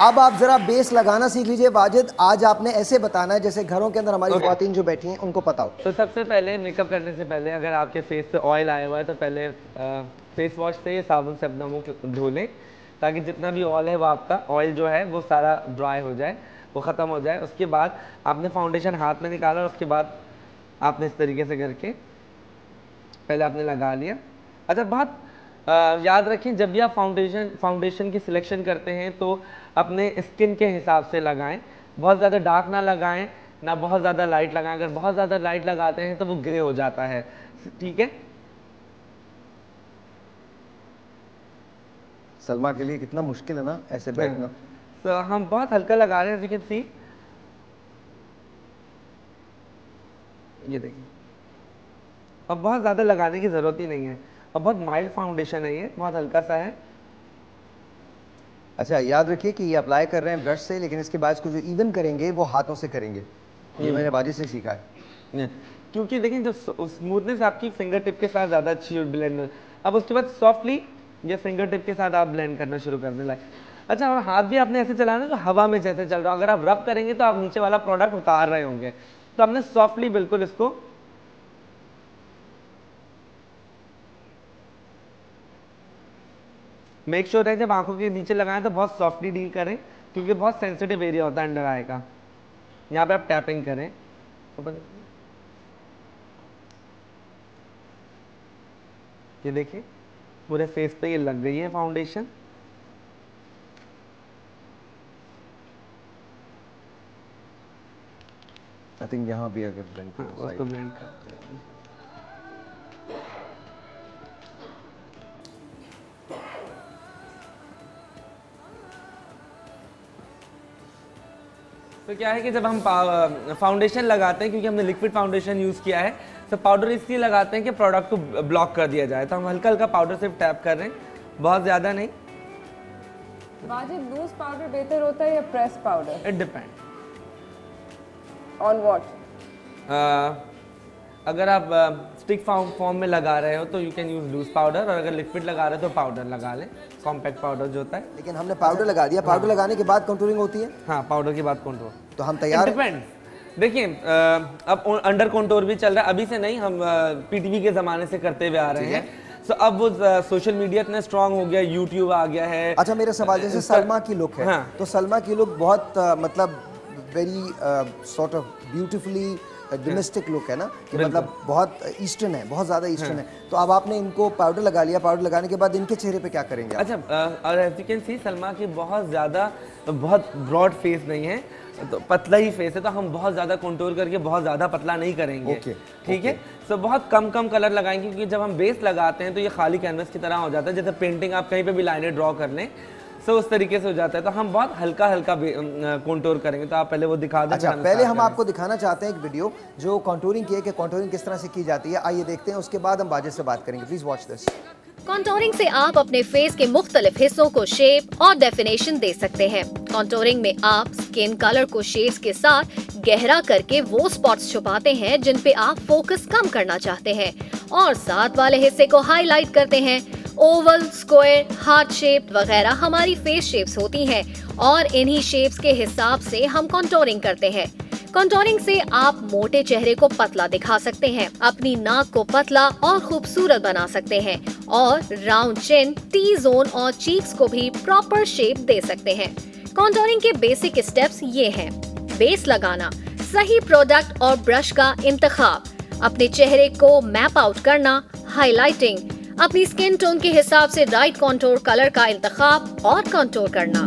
अब आप जरा बेस लगाना सीख लीजिए। वाजिद आज आपने ऐसे बताना है जैसे घरों के अंदर हमारी Okay. खातन जो बैठी हैं उनको पता हो। तो सबसे पहले मेकअप करने से पहले अगर आपके फेस पे ऑयल आया हुआ है तो पहले आ, फेस वॉश से या साबुन से अपना मुँह धो लें ताकि जितना भी ऑयल है वो आपका ऑयल जो है वो सारा ड्राई हो जाए वो ख़त्म हो जाए। उसके बाद आपने फाउंडेशन हाथ में निकाला और उसके बाद आपने इस तरीके से करके पहले आपने लगा लिया। अच्छा बात अ, याद रखें जब भी आप फाउंडेशन फाउंडेशन की सिलेक्शन करते हैं तो अपने स्किन के हिसाब से लगाएँ। बहुत ज़्यादा डार्क ना लगाएँ ना बहुत ज़्यादा लाइट लगाएँ। अगर बहुत ज़्यादा लाइट लगाते हैं तो वो ग्रे हो जाता है। ठीक है? सलमा के लिए कितना मुश्किल है ना ऐसे बैठना। तो हम बहुत हल्का लगा रहे हैं यू कैन सी ये देखिए। अब बहुत ज़्यादा लगाने की ज़रूरत ही नहीं है। अब बहुत माइल्ड फाउंडेशन है ये बहुत हल्का सा है। अच्छा याद रखिए कि ये अप्लाई कर रहे हैं ब्रश से लेकिन इसके बाद इसको जो इवन करेंगे वो हाथों से करेंगे। ये मैंने बाजी से सीखा है। क्योंकि देखिए जो स्मूथनेस आपकी फिंगर टिप के साथ ज़्यादा अच्छी ब्लेंड अब उसके बाद सॉफ्टली ये फिंगर टिप के साथ आप ब्लेंड करना शुरू कर दें लाइक अच्छा और हाथ भी आपने ऐसे चलाना है तो हवा में जैसे चल रहा हो। अगर आप रब करेंगे तो आप नीचे वाला प्रोडक्ट उतार रहे होंगे। तो आपने सॉफ्टली बिल्कुल इसको मेक श्योर है जब आँखों के नीचे लगाएँ तो बहुत सॉफ्टली डील करें क्योंकि बहुत सेंसिटिव एरिया होता है अंडर आई का यहाँ पे आप टैपिंग करें। ये देखिए पूरे फेस पे ये लग गई है फाउंडेशन आई थिंक यहाँ भी अगर blend हाँ, उसको ब्लेंड कर तो क्या है कि जब हम फाउंडेशन लगाते हैं क्योंकि हमने लिक्विड फाउंडेशन यूज़ किया है तो पाउडर इसलिए लगाते हैं कि प्रोडक्ट को ब्लॉक कर दिया जाए। तो हम हल्का हल्का पाउडर सिर्फ़ टैप कर रहे हैं बहुत ज़्यादा नहीं। वाजिब लूज पाउडर बेहतर होता है या press powder it depend on what अगर आप स्टिक फॉर्म में लगा रहे हो तो you can use loose powder और अगर लिक्विड लगा रहे हो तो पाउडर लगा लें। कॉम्पैक्ट पाउडर जो होता है। लेकिन हमने पाउडर लगा दिया। पाउडर लगाने के बाद कंटूरिंग होती है? हाँ पाउडर की बात कंट्रोल तो हम तैयार डिपेंड देखिए अब अंडर कंट्रोल भी चल रहा है। अभी से नहीं हम पीटीवी के ज़माने से करते हुए आ रहे हैं। सो अब वो सोशल मीडिया इतना स्ट्रांग हो गया यूट्यूब आ गया है। अच्छा मेरा सवाल जैसे सलमा की लुक है हाँ। तो सलमा की लुक बहुत मतलब very sort of beautifully domestic look है ना कि मतलब बहुत ईस्टर्न है बहुत ज़्यादा ईस्टर्न है। तो अब आपने इनको पाउडर लगा लिया पाउडर लगाने के बाद इनके चेहरे पे क्या करेंगे अच्छा और as you can see Salma की बहुत ज़्यादा बहुत ब्रॉड फेस नहीं है तो पतला ही फेस है तो हम बहुत ज़्यादा कंट्रोल करके बहुत ज़्यादा पतला नहीं करेंगे। Okay, ठीक है? सो बहुत कम कम कलर लगाएँगे क्योंकि जब हम बेस लगाते हैं तो ये खाली कैनवस की तरह हो जाता है जैसे पेंटिंग आप कहीं पे भी लाइनें ड्रॉ कर लें सो उस तरीके से हो जाता है। तो हम बहुत हल्का हल्का कंट्रोल करेंगे। तो आप पहले वो दिखा दें अच्छा पहले हम आपको दिखाना चाहते हैं एक वीडियो जो कॉन्टूरिंग की है कि कॉन्टूरिंग किस तरह से की जाती है। आइए देखते हैं उसके बाद हम बाजे से बात करेंगे। प्लीज़ वॉच दिस कॉन्टोरिंग से आप अपने फेस के मुख्तलिफ़ हिस्सों को शेप और डेफिनेशन दे सकते हैं। कॉन्टोरिंग में आप स्किन कलर को शेड्स के साथ गहरा करके वो स्पॉट्स छुपाते हैं जिन पे आप फोकस कम करना चाहते हैं। और साथ वाले हिस्से को हाईलाइट करते हैं। ओवल, स्क्वायर, हार्ट शेप वगैरह हमारी फेस शेप्स होती हैं और इन्हीं शेप्स के हिसाब से हम कॉन्टोरिंग करते हैं। कॉन्टोरिंग से आप मोटे चेहरे को पतला दिखा सकते हैं, अपनी नाक को पतला और खूबसूरत बना सकते हैं और राउंड चिन टी जोन और चीक्स को भी प्रॉपर शेप दे सकते हैं। कॉन्टोरिंग के बेसिक स्टेप्स ये हैं। बेस लगाना, सही प्रोडक्ट और ब्रश का इंतखाब, अपने चेहरे को मैप आउट करना हाइलाइटिंग अपनी स्किन टोन के हिसाब से राइट कॉन्टोर कलर का इंतखाब और कॉन्टोर करना।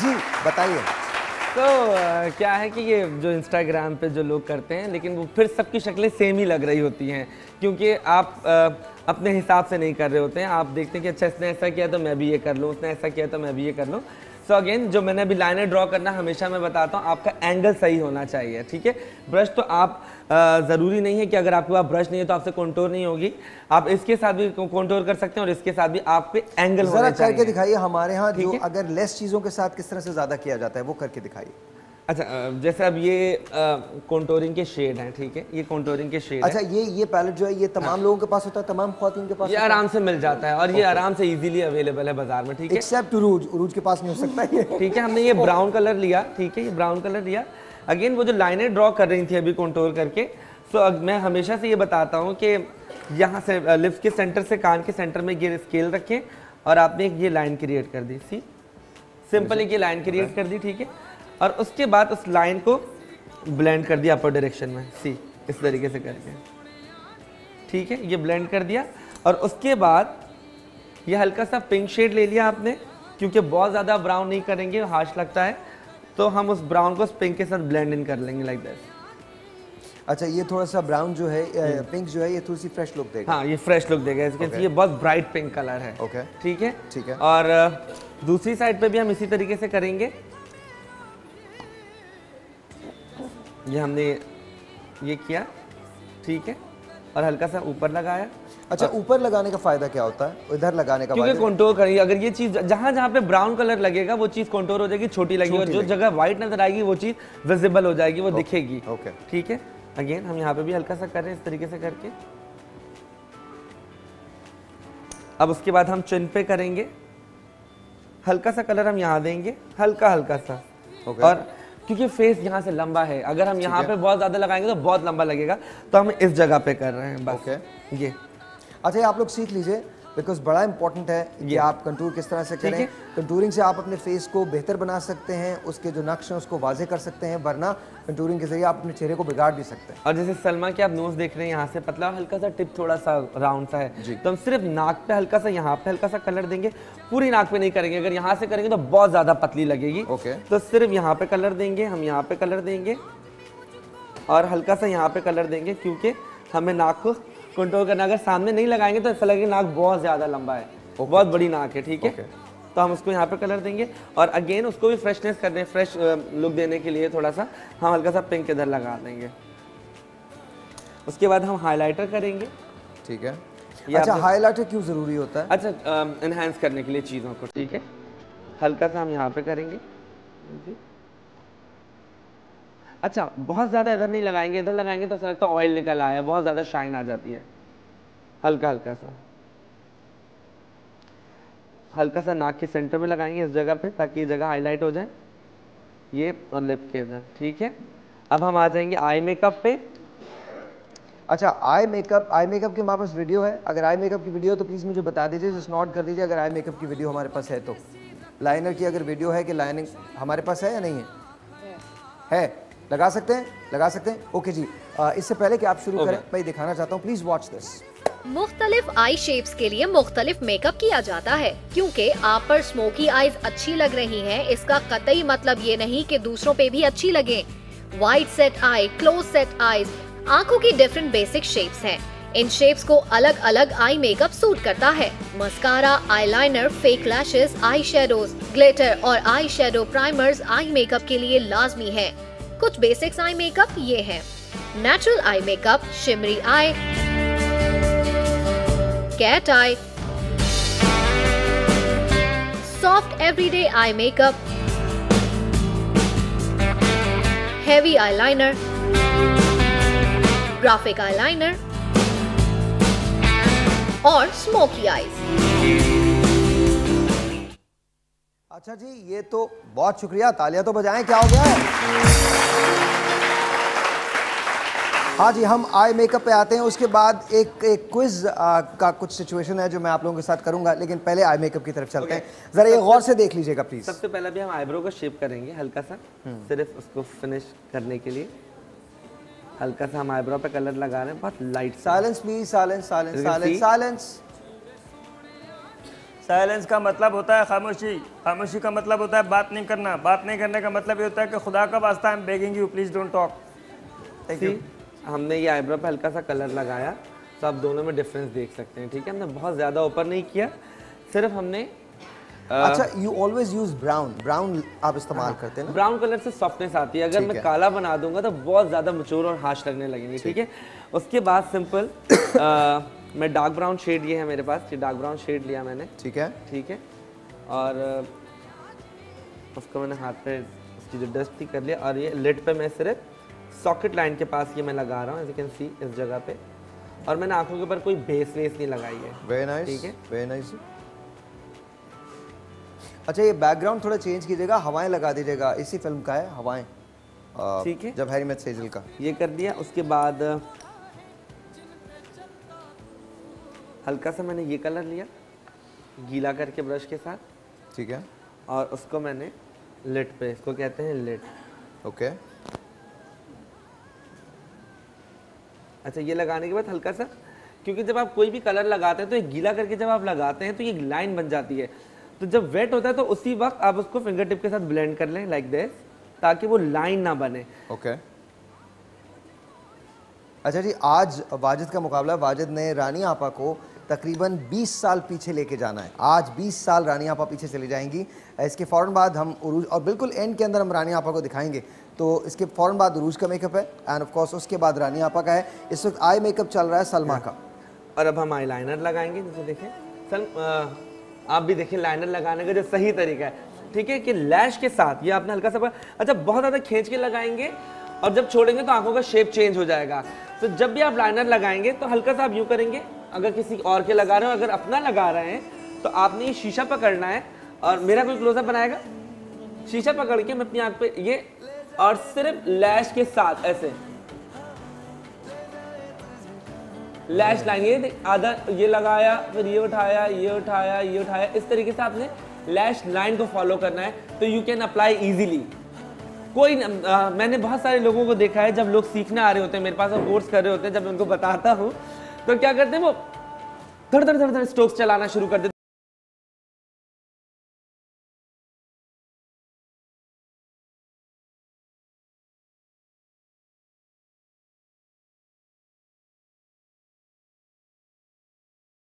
जी बताइए। तो अ, क्या है कि ये जो इंस्टाग्राम पे जो लोग करते हैं लेकिन वो फिर सबकी शक्लें सेम ही लग रही होती हैं क्योंकि आप अ, अपने हिसाब से नहीं कर रहे होते हैं। आप देखते हैं कि अच्छा इसने ऐसा किया तो मैं भी ये कर लूँ उसने ऐसा किया तो मैं भी ये कर लूँ। सो अगेन जो मैंने अभी लाइनें ड्रॉ करना हमेशा मैं बताता हूँ आपका एंगल सही होना चाहिए ठीक है? ब्रश तो आप ज़रूरी नहीं है कि अगर आपके पास ब्रश नहीं है तो आपसे कॉन्टोर नहीं होगी। आप इसके साथ भी कॉन्टोर कर सकते हैं और इसके साथ भी आपके पे एंगल जरा करके दिखाइए हमारे यहाँ जो अगर लेस चीज़ों के साथ किस तरह से ज़्यादा किया जाता है वो करके दिखाइए। अच्छा जैसे अब ये कंटूरिंग के शेड हैं ठीक है? ये कंटूरिंग के शेड अच्छा ये ये पैलेट जो है ये तमाम हाँ। लोगों के पास होता है तमाम खातन के पास ये आराम से मिल जाता है और ये आराम से इजीली अवेलेबल है बाज़ार में ठीक है? एक्सेप्ट उरूज उरूज के पास नहीं हो सकता ये। ठीक है हमने ये ब्राउन कलर लिया ठीक है ये ब्राउन कलर लिया। अगेन वो जो लाइनें ड्रॉ कर रही थी अभी कंटूर करके सो अब मैं हमेशा से ये बताता हूँ कि यहाँ से लिप्स के सेंटर से कान के सेंटर में ये स्केल रखें और आपने ये लाइन क्रिएट कर दी सी सिंपल एक ये लाइन क्रिएट कर दी ठीक है? और उसके बाद उस लाइन को ब्लेंड कर दिया अपर डायरेक्शन में. सी इस तरीके से करके. ठीक है? ये ब्लेंड कर दिया और उसके बाद ये हल्का सा पिंक शेड ले लिया आपने क्योंकि बहुत ज़्यादा ब्राउन नहीं करेंगे हार्श लगता है तो हम उस ब्राउन को उस पिंक के साथ ब्लेंड इन कर लेंगे लाइक दिस अच्छा ये थोड़ा सा ब्राउन जो है पिंक जो है ये थोड़ी सी फ्रेश लुक देगा। हाँ ये फ्रेश लुक देगा इसके Okay. ये बहुत ब्राइट पिंक कलर है। Okay Okay. ठीक है? ठीक है। और दूसरी साइड पे भी हम इसी तरीके से करेंगे। ये हमने ये किया ठीक है? और हल्का सा ऊपर लगाया। अच्छा ऊपर लगाने का फ़ायदा क्या होता है? इधर लगाने का क्योंकि कंट्रोल करेंगे अगर ये चीज़ जहाँ जहाँ पे ब्राउन कलर लगेगा वो चीज़ कंट्रोल हो जाएगी छोटी लगेगी और जो जगह व्हाइट नज़र आएगी वो चीज़ विजिबल हो जाएगी वो दिखेगी। ओके। ठीक है? अगेन हम यहाँ पे भी हल्का सा कर रहे हैं इस तरीके से करके। अब उसके बाद हम चिन पे करेंगे। हल्का सा कलर हम यहाँ देंगे हल्का हल्का सा। Okay. और क्योंकि फेस यहाँ से लंबा है। अगर हम यहाँ पे बहुत ज़्यादा लगाएँगे तो बहुत लंबा लगेगा। तो हम इस जगह पे कर रहे हैं बस. ये। अच्छा ये आप लोग सीख लीजिए। बिकॉज़ बड़ा इंपॉर्टेंट है कि आप कंटूर किस तरह से करें। कंटूरिंग से आप अपने फेस को बेहतर बना सकते हैं उसके जो नक्श हैं उसको वाजे कर सकते हैं वरना कंटूरिंग के ज़रिए आप अपने चेहरे को बिगाड़ भी सकते हैं। और जैसे सलमा के आप नोज़ देख रहे हैं यहाँ से पतला हल्का सा टिप थोड़ा सा राउंड सा है। तो हम सिर्फ़ नाक पे हल्का सा यहाँ पे हल्का सा कलर देंगे पूरी नाक पे नहीं करेंगे। अगर यहाँ से करेंगे तो बहुत ज़्यादा पतली लगेगी। Okay. तो सिर्फ़ यहाँ पे कलर देंगे हम यहाँ पे कलर देंगे और हल्का सा यहाँ पे कलर देंगे क्योंकि हमें नाक को कंट्रोल करना। अगर सामने नहीं लगाएँगे तो ऐसा लगेगा नाक बहुत ज़्यादा लंबा है। Okay. बहुत बड़ी नाक है ठीक है? Okay. तो हम उसको यहाँ पे कलर देंगे और अगेन उसको भी फ्रेशनेस कर दें फ्रेश लुक देने के लिए थोड़ा सा। हम हल्का सा पिंक इधर लगा देंगे। उसके बाद हम हाइलाइटर करेंगे। ठीक है। अच्छा हाईलाइटर क्यों ज़रूरी होता है? अच्छा इनहेंस करने के लिए चीज़ों को ठीक है? हल्का सा हम यहाँ पे करेंगे। जी। अच्छा बहुत ज़्यादा इधर नहीं लगाएँगे इधर लगाएँगे तो ऐसा लगता है ऑयल निकल आया बहुत ज़्यादा शाइन आ जाती है। हल्का हल्का सा। हल्का सा नाक के सेंटर में लगाएँगे इस जगह पे ताकि ये जगह हाईलाइट हो जाए। ये और लिप के इधर ठीक है? अब हम आ जाएँगे आई मेकअप पे। अच्छा आई मेकअप आई मेकअप की हमारे पास वीडियो है। अगर आई मेकअप की वीडियो तो प्लीज़ मुझे बता दीजिए जस्ट नोट कर दीजिए अगर आई मेकअप की वीडियो हमारे पास है तो। लाइनर की अगर वीडियो है कि लाइनिंग हमारे पास है या नहीं है। है। लगा सकते हैं लगा सकते हैं। ओके जी इससे पहले कि आप शुरू करें मैं दिखाना चाहता हूँ प्लीज़ वॉच दिस मुख्तलिफ़ आई शेप्स के लिए मुख्तलिफ़ मेकअप किया जाता है क्योंकि आप पर स्मोकी आईज अच्छी लग रही हैं, इसका कतई मतलब ये नहीं कि दूसरों पे भी अच्छी लगे। Wide set eye close set eyes आँखों की डिफरेंट बेसिक शेप्स हैं। इन शेप्स को अलग अलग आई मेकअप सूट करता है। Mascara eyeliner fake lashes eye shadows glitter और eye shadow primers eye makeup के लिए लाजमी है। कुछ बेसिक्स आई मेकअप ये हैं। Natural eye makeup shimmery eye cat eye soft everyday eye makeup heavy eyeliner graphic eyeliner और स्मोकी आईज अच्छा जी ये तो बहुत शुक्रिया। तालियाँ तो बजाएँ क्या हो गया है? हाँ जी हम आई मेकअप पे आते हैं उसके बाद एक एक क्विज का कुछ सिचुएशन है जो मैं आप लोगों के साथ करूँगा लेकिन पहले आई मेकअप की तरफ़ चलते हैं। जरा ये गौर से देख लीजिएगा प्लीज़ सबसे पहले भी हम आईब्रो को शेप करेंगे हल्का सा। सिर्फ़ उसको फिनिश करने के लिए। हल्का सा हम आईब्रो पे कलर लगा रहे हैं बहुत light silence please silence silence silence silence silence का मतलब होता है खामोशी। खामोशी का मतलब होता है बात नहीं करना। बात नहीं करने का मतलब ये होता है कि खुदा का वास्ता है begging you please don't talk thank you हमने ये आईब्रो पे हल्का सा कलर लगाया तो आप दोनों में डिफरेंस देख सकते हैं ठीक है? हमने बहुत ज़्यादा ऊपर नहीं किया सिर्फ़ हमने अच्छा you always use brown brown आप इस्तेमाल करते हैं ना? ब्राउन कलर से सॉफ्टनेस आती है। अगर मैं है। काला बना दूँगा तो बहुत ज़्यादा मचूर और हाश लगने लगेंगे ठीक। है? उसके बाद सिंपल मैं डार्क ब्राउन शेड ये है मेरे पास। ये डार्क ब्राउन शेड लिया मैंने। ठीक है। ठीक है। और उसको मैंने हाथ पे इसकी जो डस्ट थी कर लिया। और ये लिड पे मैं सिर्फ़ सॉकेट लाइन के पास ये मैं लगा रहा हूँ एज यू कैन सी इस जगह पे। और मैंने आँखों के ऊपर कोई बेस वेस नहीं लगाई है। वेरी नाइस ठीक है। वेरी नाइस अच्छा ये बैकग्राउंड थोड़ा चेंज कीजिएगा। हवाएँ लगा दीजिएगा। इसी फ़िल्म का है हवाएँ। ठीक है। जब हैरी मेट सेजल का। ये कर दिया। उसके बाद हल्का सा मैंने ये कलर लिया गीला करके ब्रश के साथ। ठीक है। और उसको मैंने लिट पे इसको कहते हैं लिट। ओके। अच्छा ये लगाने के बाद हल्का सा क्योंकि जब आप कोई भी कलर लगाते हैं तो ये गीला करके जब आप लगाते हैं तो ये लाइन बन जाती है। तो जब वेट होता है तो उसी वक्त आप उसको फिंगर टिप के साथ ब्लेंड कर लें लाइक दिस ताकि वो लाइन ना बने। ओके। अच्छा जी आज वाजिद का मुकाबला वाजिद ने रानी आपा को तकरीबन 20 साल पीछे लेके जाना है। आज 20 साल रानी आपा पीछे चली जाएँगी। इसके फ़ौरन बाद हम उरूज और बिल्कुल एंड के अंदर हम रानी आपा को दिखाएँगे। तो इसके फ़ौरन बाद उरूज का मेकअप है एंड ऑफ़ कोर्स उसके बाद रानी आपा का है। इस वक्त आई मेकअप चल रहा है सलमा का। और अब हम आईलाइनर लगाएँगे जैसे देखें। सल आप भी देखिए लाइनर लगाने का जो सही तरीका है। ठीक है कि लैश के साथ ये आपने हल्का सा अच्छा बहुत ज़्यादा खींच के लगाएँगे और जब छोड़ेंगे तो आँखों का शेप चेंज हो जाएगा। तो जब भी आप लाइनर लगाएँगे तो हल्का सा आप यूँ करेंगे अगर किसी और के लगा रहे हो अगर अपना लगा रहे हैं तो आपने ये शीशा पकड़ना है और मेरा कोई क्लोजअप बनाएगा? शीशा पकड़ के मैं अपनी आँख पे ये और सिर्फ़ लैश के साथ ऐसे। लैश लाइन ये आधा ये लगाया फिर ये उठाया ये उठाया ये उठाया। इस तरीके से आपने लैश लाइन को फॉलो करना है तो यू कैन अप्लाई इजीली कोई न- आ, मैंने बहुत सारे लोगों को देखा है जब लोग सीखने आ रहे होते हैं मेरे पास कोर्स कर रहे होते हैं जब मैं उनको बताता हूँ तो क्या करते हैं वो? धड़ धड़ धड़ धड़ स्ट्रोक्स चलाना शुरू कर देते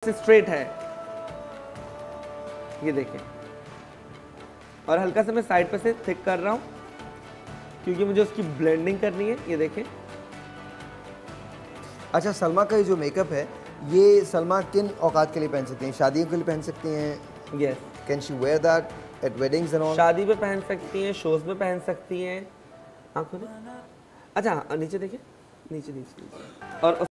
स्ट्रेट है। ये देखें। और हल्का सा मैं साइड पर से थिक कर रहा हूँ, क्योंकि मुझे उसकी ब्लेंडिंग करनी है। ये देखें। अच्छा सलमा का ये जो मेकअप है ये सलमा किन औकात के लिए पहन सकती हैं? शादियों के लिए पहन सकती हैं? Yes can she wear that at weddings and all शादी पे पहन सकती हैं शोज़ में पहन सकती हैं। आँखों में अच्छा हाँ, नीचे देखिए। नीचे नीचे नीचे। और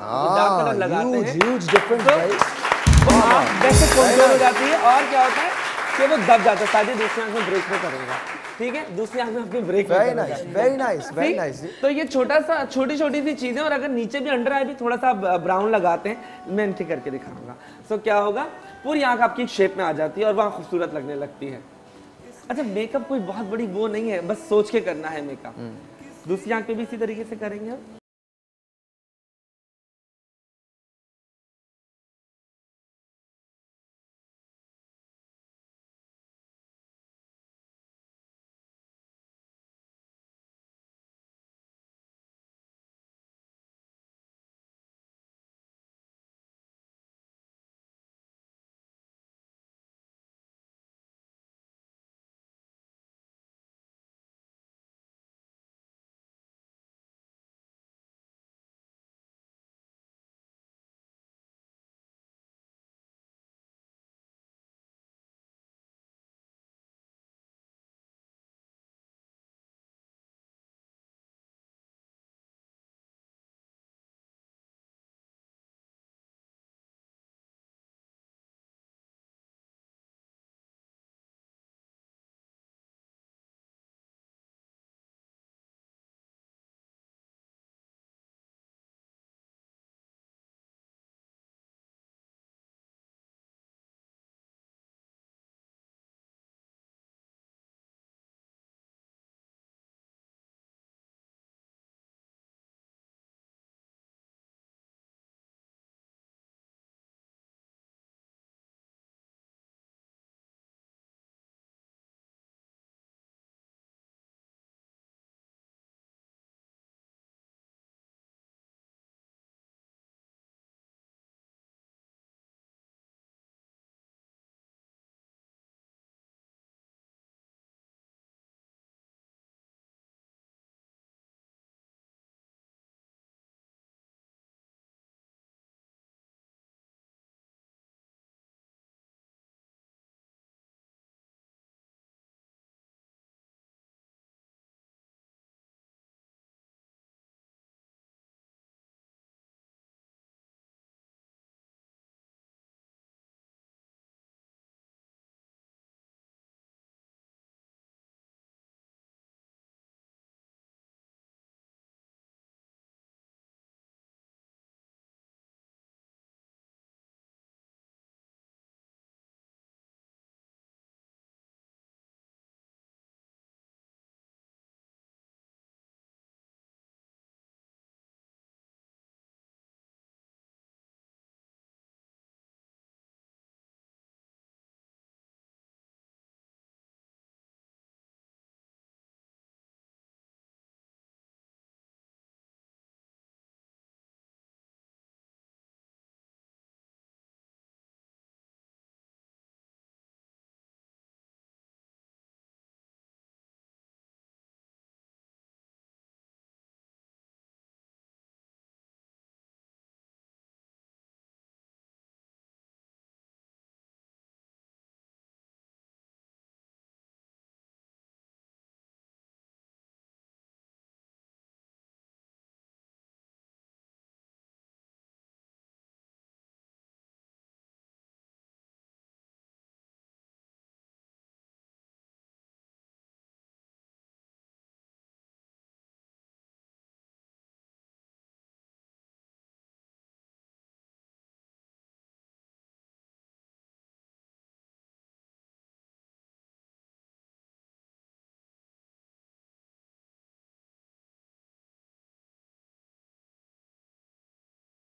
लगाते हैं। ह्यूज डिफरेंस तो- वैसे हो जाती है और क्या होता है कि वो दब जाता है शायद दूसरी आँख में ब्रेक में करेगा। ठीक है? दूसरी आँख में अपनी break very nice very nice very nice तो ये छोटा सा छोटी छोटी सी चीज़ें और अगर नीचे भी अंडर आई भी थोड़ा सा ब्राउन लगाते हैं मैं इनके करके दिखाऊँगा। सो क्या होगा? पूरी आँख आपकी शेप में आ जाती है और वहाँ खूबसूरत लगने लगती है। अच्छा मेकअप कोई बहुत बड़ी वो नहीं है बस सोच के करना है मेकअप दूसरी आँख पे भी इसी तरीके से करेंगे हम।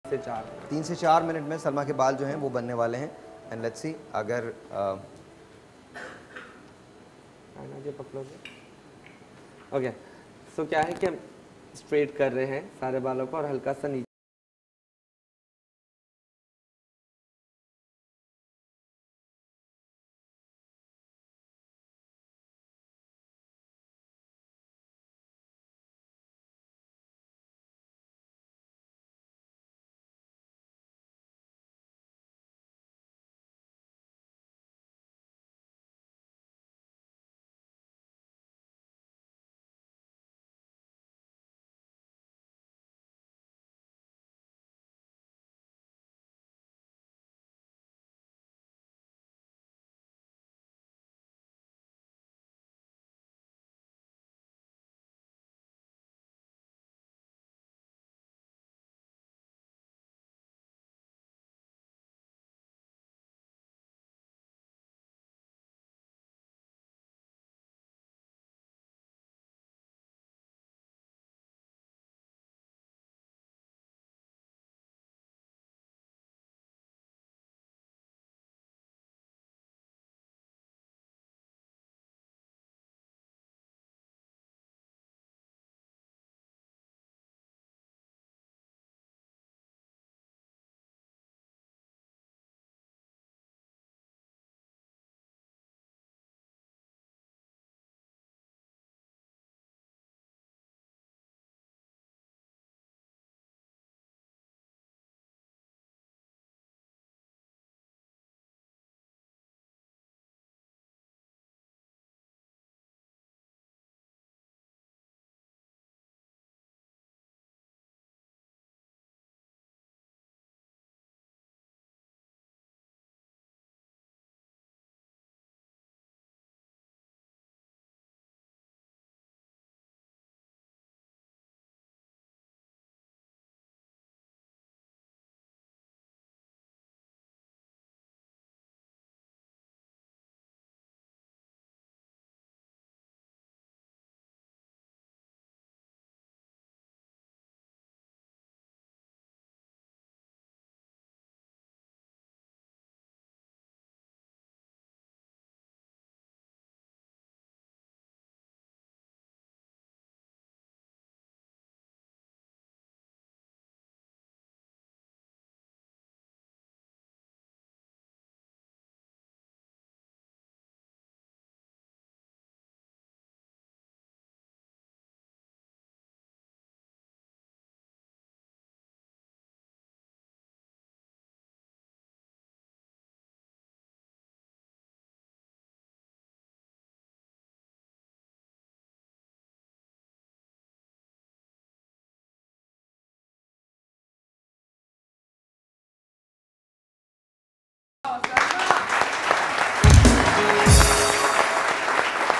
से चार। तीन से चार मिनट में सलमा के बाल जो हैं वो बनने वाले हैं। एंड लेट्स सी अगर ओके सो क्या है कि हम स्ट्रेट कर रहे हैं सारे बालों को और हल्का सा नीचे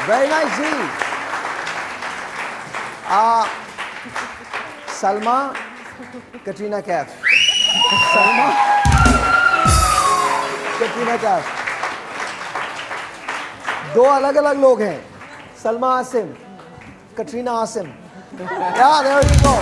वेरी नाइस जी आ सलमा कटरीना कैफ सलमा कटरीना कैफ दो अलग अलग लोग हैं। सलमा आसिम, कटरीना आसिम। या देयर यू गो